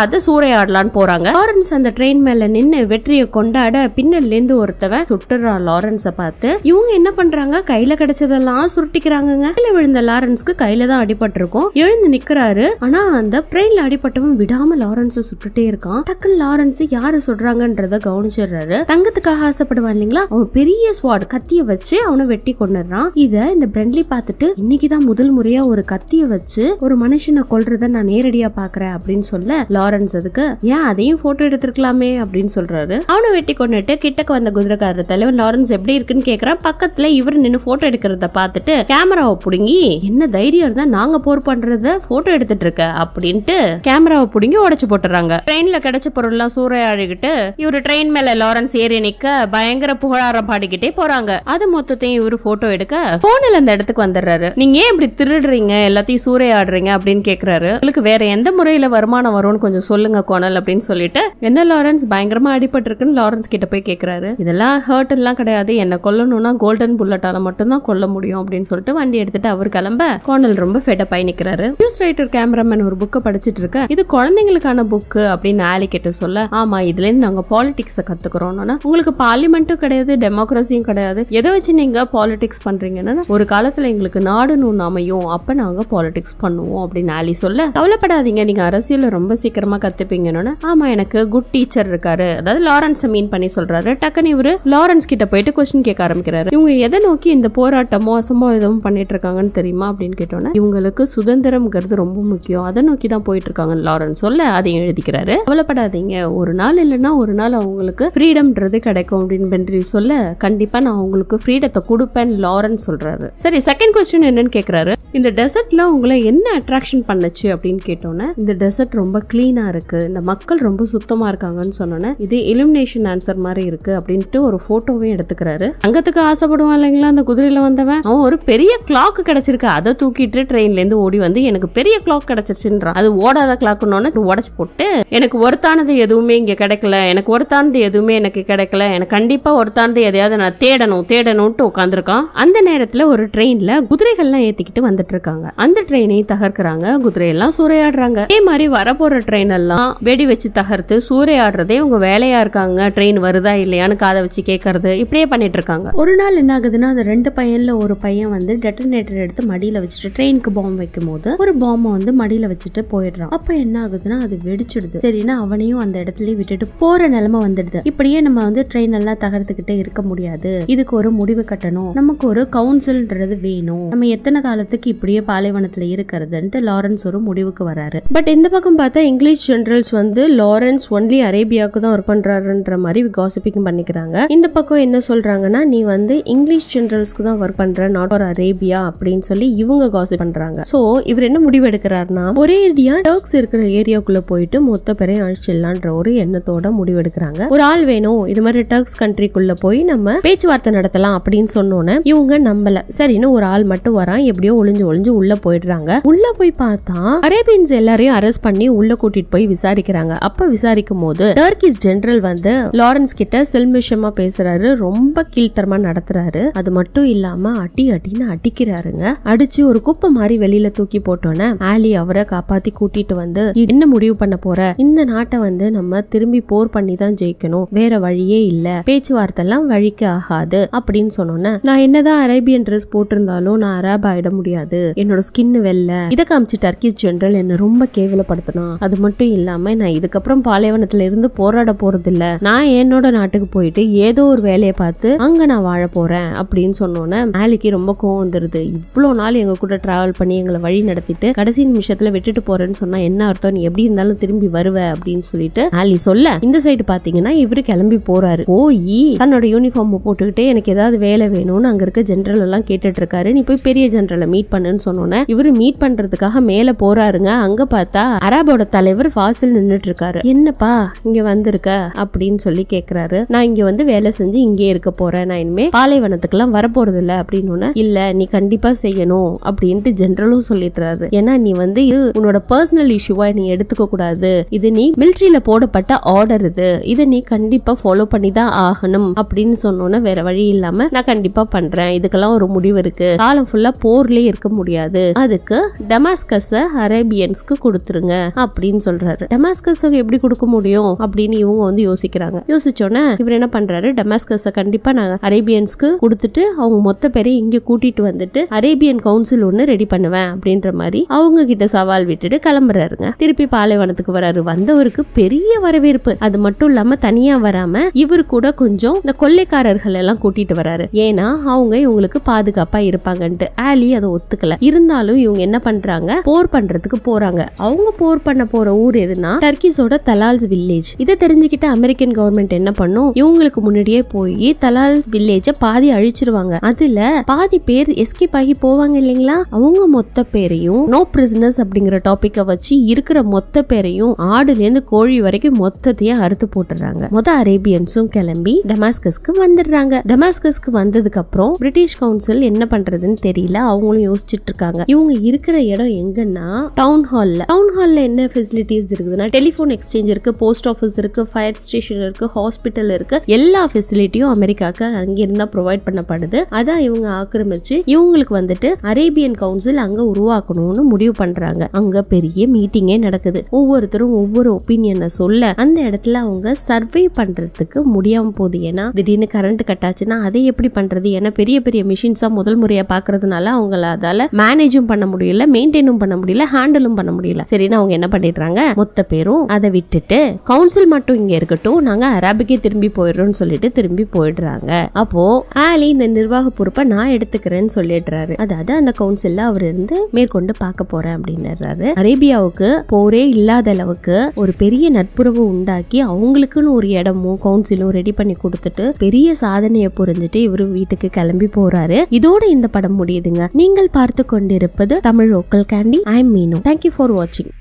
அதை சூறையாடலான்னு போறாங்க. லாரன்ஸ் அந்த ட்ரெயின் மேல நின்னு வெற்றியை கொண்டாட பின்னல்ல இருந்து ஒருத்தவன் சுட்டுறான் லாரன்ஸ பார்த்து. இவங்க என்ன பண்றாங்க? கையில கிடைச்சதெல்லாம் சுருட்டிக்கிறாங்கங்க. கையில விழுந்த லாரன்ஸ்க்கு கையில தான் அடிபட்டிருக்கும். எழுந்து நிக்கிறாரு. ஆனா அந்த ட்ரெயின்ல அடிபட்டவன் விடாம லாரன்ஸ் சுட்டுட்டே இருக்கான். டக்குன்னு லாரன்ஸ் யாரு சுடுறாங்கன்றத கவனிச்சிடுறாரு. தங்கத்துக்காக ஆசைப்படுவான் இல்லைங்களா? அவன் பெரிய ஸ்வாட் கத்திய வச்சு அவனை வெட்டி கொண்டுறான் இத இந்த பிரெண்ட்லி பார்த்துட்டு இன்னைக்குதான் முதல் முறையா ஒரு கத்திய வச்சு ஒரு மனுஷனை கொல்றத நான் நேரடியா பாக்குறேன் அப்படின்னு சொல்ல லாரன்ஸ் அதுக்கு ஏன் அதையும் போட்டோ எடுத்திருக்கலாமே? அப்படின்னு சொல்றாரு. அவனை வெட்டி கொண்டுட்டு கிட்டக்கு வந்த குதிரைக்காரர் தலைவன் லாரன்ஸ் எப்படி இருக்குன்னு கேக்குறான். பக்கத்துல இவர் நின்னு போட்டோ எடுக்கிறத பார்த்துட்டு கேமராவை புடுங்கி என்ன தைரியம் இருந்தா நாங்க போர் பண்றத போட்டோ எடுத்துட்டு இருக்க? அப்படின்ட்டு கேமராவை புடுங்கி உடச்சு போட்டுறாங்க. ட்ரெயின்ல கிடைச்ச பொருள்லாம் சூறையாடிக்கிட்டு இவர் ட்ரெயின் மேல லாரன்ஸ் ஏறி நிக்க பயங்கர புகழாரம் பாடிக்கிட்டே போறாங்க. அது மொத்தத்தையும் இவரு போட்டோ எடுக்க போனில் அந்த இடத்துக்கு வந்துடுறாரு. நீங்க ஏன் இப்படி திருடுறீங்க? எல்லாத்தையும் சூறையாடுறீங்க அப்படின்னு கேக்குறாரு. உங்களுக்கு வேற எந்த முறையில வருமானம் வரும்னு கொஞ்சம் சொல்லுங்க கோனல் அப்படின்னு சொல்லிட்டு. என்ன லாரன்ஸ் பயங்கரமா அடிபட்டிருக்குன்னு லாரன்ஸ் கிட்ட போய் கேக்குறாரு. இதெல்லாம் ஹர்ட் எல்லாம் கிடையாது. என்ன கொல்லணும்னா கோல்டன் புல்லட்டால மட்டும்தான் கொல்ல முடியும் அப்படின்னு சொல்லிட்டு வண்டி எடுத்துட்டு அவர் கிளம்ப கோனல் ரொம்ப ஃபெட்டப் ஆகி நிக்கிறாரு. நியூஸ் ரைட்டர் கேமராமேன் ஒரு புக்கை படிச்சிட்டு இருக்க. இது குழந்தைங்களுக்கான புக்கு அப்படின்னு ஆலி கிட்ட சொல்ல ஆமா இதுல இருந்து நாங்க பாலிடிக்ஸ போறோம்னா உங்களுக்கு பார்லிமெண்ட்டும் கிடையாது டெமோக்ரஸியும் கிடையாது. எதை வச்சு நீங்க பாலிடிக்ஸ் பண்றீங்கன்னா ஒரு காலத்துல எங்களுக்கு நாடுன்னு அமையும் அப்ப நாங்க பாலிடிக்ஸ் பண்ணுவோம் அப்படின்னு ஆலி சொல்ல கவலைப்படாதீங்க. நீங்க அரசியல ரொம்ப சீக்கிரமா கத்துப்பீங்கன்னா ஆமா எனக்கு குட் டீச்சர் இருக்காரு. அதாவது லாரன்ஸ் மீன் பண்ணி சொல்றாரு. டக்குன்னு இவரு லாரன்ஸ் கிட்ட போயிட்டு கொஸ்டின் கேட்க ஆரம்பிக்கிறாரு. இவங்க எதை நோக்கி இந்த போராட்டமோ அசம்பாவிதமும் பண்ணிட்டு இருக்காங்கன்னு தெரியுமா அப்படின்னு கேட்டோன்னே இவங்களுக்கு சுதந்திரம்ங்கிறது ரொம்ப முக்கியம். அதை நோக்கி தான் போயிட்டு இருக்காங்க லாரன்ஸ் சொல்ல அதையும் எழுதிக்கிறாரு. கவலைப்படாதீங்க. ஒரு நாள் இல்லைன்னா ஒரு நாள் அவங்களுக்கு ஃப்ரீ ஃப்ரீடம்ன்றது கிடைக்கும் அப்படின்னு பென்ட்ரி சொல்ல கண்டிப்பா நான் உங்களுக்கு ஃப்ரீடத்தை கொடுப்பேன் லாரன் சொல்றாரு. சரி செகண்ட் கொஸ்டின் என்னன்னு கேட்குறாரு இந்த டெசர்ட்ல உங்களை என்ன அட்ராக்ஷன் பண்ணுச்சு அப்படின்னு கேட்டோன்னே இந்த டெசர்ட் ரொம்ப கிளீனா இருக்கு இந்த மக்கள் ரொம்ப சுத்தமா இருக்காங்கன்னு சொன்னோன்னே இது இலுமினேஷன் ஆன்சர் மாதிரி இருக்கு அப்படின்ட்டு ஒரு போட்டோவையும் எடுத்துக்கிறாரு. தங்கத்துக்கு ஆசைப்படுவான் இல்லைங்களா அந்த குதிரையில வந்தவன்? அவன் ஒரு பெரிய கிளாக் கிடைச்சிருக்கு அதை தூக்கிட்டு ட்ரெயின்ல இருந்து ஓடி வந்து எனக்கு பெரிய கிளாக் கிடைச்சிருச்சுன்றான். அது ஓடாத கிளாக்குன்னு உடச்சு போட்டு எனக்கு ஒருத்தானது எதுவுமே இங்க கிடைக்கல எனக்கு ஒருத்தானது எதுவுமே எனக்கு கிடைக்கல. எனக்கு கண்டிப்பாக ஒருத்தாந்து எதையாவது நான் தேடணும் தேடணும்ட்டு உட்காந்துருக்கான் அந்த நேரத்தில் ஒரு ட்ரெயினில் குதிரைகள்லாம் ஏற்றிக்கிட்டு வந்துட்டு இருக்காங்க அந்த ட்ரெயினையும் தகர்க்கிறாங்க. குதிரையெல்லாம் சூறையாடுறாங்க. அதே மாதிரி வரப்போகிற ட்ரெயின் எல்லாம் வெடி வச்சு தகர்த்து சூறையாடுறதே உங்க வேலையா இருக்காங்க. ட்ரெயின் வருதா இல்லையான்னு காதை வச்சு கேட்கறது இப்படியே பண்ணிட்டு இருக்காங்க ஒரு நாள் என்ன ஆகுதுன்னா அந்த ரெண்டு பையன்ல ஒரு பையன் வந்து டெட்டனேட்டர் எடுத்து மடியில் வச்சுட்டு ட்ரெயினுக்கு பாம்பு வைக்கும் போது ஒரு பாம்பை வந்து மடியில் வச்சுட்டு போயிடுறான். அப்போ என்ன ஆகுதுன்னா அது வெடிச்சிடுது. சரின்னா அவனையும் அந்த இடத்துலயே விட்டுட்டு போற நிலைமை வந்துடுது. இப்படியே நம்ம வந்து ட்ரெயின் எல்லாம் தகர்த்துக்கிட்டே இருக்க முடியாது? இதுக்கு ஒரு முடிவு கட்டணும். நமக்கு ஒரு கவுன்சில்ன்றது வேணும். நம்ம எத்தனை காலத்துக்கு இப்படியே பாலைவனத்துல இருக்கிறதுன்ட்டு லாரன்ஸ் ஒரு முடிவுக்கு வராரு. பட் இந்த பக்கம் பார்த்தா இங்கிலீஷ் ஜெனரல்ஸ் வந்து லாரன்ஸ் ஒன்லி அரேபியாவுக்கு தான் ஒர்க் பண்றாருன்ற மாதிரி காசிப்பிங் பண்ணிக்கிறாங்க. இந்த பக்கம் என்ன சொல்றாங்கன்னா நீ வந்து இங்கிலீஷ் ஜென்ரல்ஸ்க்கு தான் ஒர்க் பண்ற நாட் ஃபார் அரேபியா அப்படின்னு சொல்லி இவங்க காசிப் பண்றாங்க. சோ இவர் என்ன முடிவு எடுக்கிறாருன்னா ஒரே ஏரியா டர்க்ஸ் இருக்கிற ஏரியாக்குள்ள போயிட்டு மொத்த பேரையும் அழிச்சிடலான்ற ஒரு எண்ணத்தோட முடிவு எடுக்கிறாங்க. ஒரு ஆள் வேணும். இது மாதிரி டர்க்ஸ் கண்ட்ரிக்குள்ள போய் நம்ம பேச்சுவார்த்தை நடத்தலாம் அப்படின்னு சொன்னோன்னே இவங்க நம்பல. சரின்னு ஒரு ஆள் மட்டும் வரான். எப்படியோ ஒளிஞ்சு ஒளிஞ்சு உள்ள போயிடுறாங்க. உள்ள போய் பார்த்தா அரேபியன்ஸ் எல்லாரையும் அரெஸ்ட் பண்ணி உள்ள கூட்டிட்டு போய் விசாரிக்கிறாங்க. அப்ப விசாரிக்கும் போது டர்க்கிஸ் ஜெனரல் வந்து லாரன்ஸ் கிட்ட செல்மிஷமா பேசுறாரு. ரொம்ப கீழ்த்தரமா நடத்துறாரு. அது மட்டும் இல்லாம அடி அடின்னு அடிக்கிறாருங்க. அடிச்சு ஒரு குப்பை மாதிரி வெளியில தூக்கி போட்டோன்னே ஆலி அவரை காப்பாத்தி கூட்டிட்டு வந்து என்ன முடிவு பண்ண போற? இந்த நாட்டை வந்து நம்ம திரும்பி போர் பண்ணி தான் ஜெயிக்கணும். வேற வழியே இல்ல. பேச்சுவார்த்தைலாம் வழிக்கு ஆகாது. அப்படின்னு சொன்னோன்னே நான் என்னதான் அரேபியன் ட்ரெஸ் போட்டிருந்தாலும் நான் அராப் ஆயிட முடியாது. என்னோட ஸ்கின் வெள்ள. இதை காமிச்சு டர்க்கிஸ் ஜென்ரல் என்ன ரொம்ப கேவலப்படுத்தணும் அது மட்டும் இல்லாம நான் இதுக்கப்புறம் பாலைவனத்துல இருந்து போராட போறது இல்ல நான் என்னோட நாட்டுக்கு போயிட்டு ஏதோ ஒரு வேலையை பார்த்து அங்க நான் வாழ போறேன் அப்படின்னு சொன்னோன்னே மேலிக்கு ரொம்ப கோவம் வந்துருது. இவ்வளோ நாள் எங்க கூட டிராவல் பண்ணி எங்களை வழி நடத்திட்டு கடைசி நிமிஷத்துல விட்டுட்டு போறேன்னு சொன்னா என்ன அர்த்தம்? நீ எப்படி இருந்தாலும் திரும்பி வருவ அப்படின்னு சொல்லிட்டு ஆலி சொல்ல. இந்த சைடு பாத்தீங்கன்னா இவருக்கு கிளம்பி போறாரு. போய் தன்னோட யூனிஃபார்ம் போட்டுக்கிட்டே எனக்கு ஏதாவது வேலை வேணும்னு அங்க இருக்க ஜென்ரல் எல்லாம் கேட்டுட்டு இருக்காரு. நீ போய் பெரிய ஜென்ரலை மீட் பண்ணுன்னு சொன்னோன்னே இவரு மீட் பண்றதுக்காக மேல போறாருங்க. அங்க பார்த்தா அராபோட தலைவர் ஃபாசில் நின்றுட்டு இருக்காரு. என்னப்பா இங்க வந்திருக்க? அப்படின்னு சொல்லி கேக்குறாரு. நான் இங்க வந்து வேலை செஞ்சு இங்கே இருக்க போறேன். நான் இனிமே பாலைவனத்துக்குலாம் வரப்போறது இல்ல அப்படின்னு இல்ல நீ கண்டிப்பா செய்யணும் அப்படின்ட்டு ஜென்ரலும் சொல்லிடுறாரு. ஏன்னா நீ வந்து இது உன்னோட பர்சனல் இஷ்யூவா நீ எடுத்துக்க கூடாது. இது நீ மிலிட்ரியில போடப்பட்ட ஆர்டர் இது. இதை நீ கண்டிப்பா ஃபாலோ பண்ணி தான் ஆகணும் அப்படின்னு சொன்னோன்னே வேற வழி இல்லாமல் நான் கண்டிப்பாக பண்றேன். இதுக்கெல்லாம் ஒரு முடிவு இருக்கு. காலம் ஃபுல்லாக போர்லேயே இருக்க முடியாது. அதுக்கு டெமாஸ்கஸ அரேபியன்ஸ்க்கு கொடுத்துருங்க அப்படின்னு சொல்றாரு. டெமாஸ்கஸ் எப்படி கொடுக்க முடியும் அப்படின்னு இவங்க வந்து யோசிக்கிறாங்க. யோசிச்சோன்னே இவர் என்ன பண்றாரு? டெமாஸ்கஸ கண்டிப்பா நான் அரேபியன்ஸ்க்கு கொடுத்துட்டு அவங்க மொத்த பேரையும் இங்க கூட்டிட்டு வந்துட்டு அரேபியன் கவுன்சில் ஒன்று ரெடி பண்ணுவேன் அப்படின்ற மாதிரி அவங்க கிட்ட சவால் விட்டுட்டு கிளம்புறாருங்க. திருப்பி பாலைவனத்துக்கு வராரு. வந்தவருக்கு பெரிய வரவேற்பு. அது மட்டும் இல்லாம தனியா வராம இவர் கூட கொஞ்சம் இந்த கொள்ளைக்காரர்கள் எல்லாம் கூட்டிட்டு வராரு. ஏன்னா அவங்க இவங்களுக்கு பாதுகாப்பா இருப்பாங்கன்ட்டு. ஆலி அதை ஒத்துக்கல. இருந்தாலும் இவங்க என்ன பண்றாங்க? போர் பண்றதுக்கு போறாங்க. அவங்க போர் பண்ண போற ஊர் எதுனா டர்க்கிஸோட தலால்ஸ் வில்லேஜ் இதை தெரிஞ்சுக்கிட்ட அமெரிக்கன் கவர்மெண்ட் என்ன பண்ணும்? இவங்களுக்கு முன்னாடியே போய் தலால் வில்லேஜ பாதி அழிச்சிருவாங்க. அதுல பாதி பேர் எஸ்கேப் ஆகி போவாங்க இல்லைங்களா? அவங்க மொத்த பேரையும் நோ பிரிசனஸ் அப்படிங்கிற டாபிக்க வச்சு இருக்கிற மொத்த பேரையும் ஆடுல இருந்து கோழி வரைக்கும் மொத்தத்தையும் அறுத்து போட்டுறாங்க மொத அரேபியன்ஸும் கிளம்பி டெமாஸ்கஸ்க்கு வந்துடுறாங்க. டெமாஸ்கஸ்க்கு வந்ததுக்கு அப்புறம் பிரிட்டிஷ் கவுன்சில் என்ன பண்றதுன்னு தெரியல. அவங்களும் யோசிச்சுட்டு இருக்காங்க. இவங்க இருக்கிற இடம் எங்கன்னா டவுன் ஹால்ல டவுன் ஹால்ல என்ன ஃபெசிலிட்டிஸ் இருக்குதுன்னா டெலிஃபோன் எக்ஸ்சேஞ்ச் இருக்கு போஸ்ட் ஆஃபீஸ் இருக்கு ஃபயர் ஸ்டேஷன் இருக்கு ஹாஸ்பிட்டல் இருக்கு. எல்லா ஃபெசிலிட்டியும் அமெரிக்காக்கு அங்கிருந்தா ப்ரொவைட் பண்ணப்படுது. அதான் இவங்க ஆக்கிரமிச்சு இவங்களுக்கு வந்துட்டு அரேபியன் கவுன்சில் அங்க உருவாக்கணும்னு முடிவு பண்றாங்க. அங்க பெரிய மீட்டிங்கே நடக்குது. ஒவ்வொருத்தரும் ஒவ்வொரு ஒப்பீனியனை சொல்ல அந்த இடத்துல அவங்க சர்வே பண்ணுறதுக்கு முடியாமல் போகுது. ஏன்னா திடீர்னு கரண்ட் கட் ஆச்சுன்னா அதை எப்படி பண்ணுறது ஏன்னா பெரிய பெரிய மிஷின்ஸாக முதல் முறையாக பார்க்கறதுனால அவங்கள அதால் மேனேஜும் பண்ண முடியல மெயின்டைனும் பண்ண முடியல ஹேண்டிலும் பண்ண முடியல. சரின்னு அவங்க என்ன பண்ணிடுறாங்க? மொத்த பேரும் அதை விட்டுட்டு கவுன்சில் மட்டும் இங்கே இருக்கட்டும் நாங்கள் அரபிக்கே திரும்பி போயிடுறோம்னு சொல்லிட்டு திரும்பி போயிடுறாங்க. அப்போ ஆலி இந்த நிர்வாக பொறுப்பை நான் எடுத்துக்கிறேன்னு சொல்லிடுறாரு. அதாவது அந்த கவுன்சிலில் அவர் இருந்து மேற்கொண்டு பார்க்க போறேன் அப்படின்னுறாரு. அரேபியாவுக்கு போரே இல்லாத அளவுக்கு ஒரு பெரிய நட்புறவு உண்டாக்கி அவங்களுக்குன்னு ஒரு இடமும் கவுன்சிலும் ரெடி பண்ணி கொடுத்துட்டு பெரிய சாதனையை புரிஞ்சுட்டு இவரு வீட்டுக்கு கிளம்பி போறாரு. இதோட இந்த படம் முடியுதுங்க. நீங்கள் பார்த்து கொண்டிருப்பது தமிழ் ஓக்கல் கேண்டி ஐ மீனு. தேங்க்யூ ஃபார் வாட்சிங்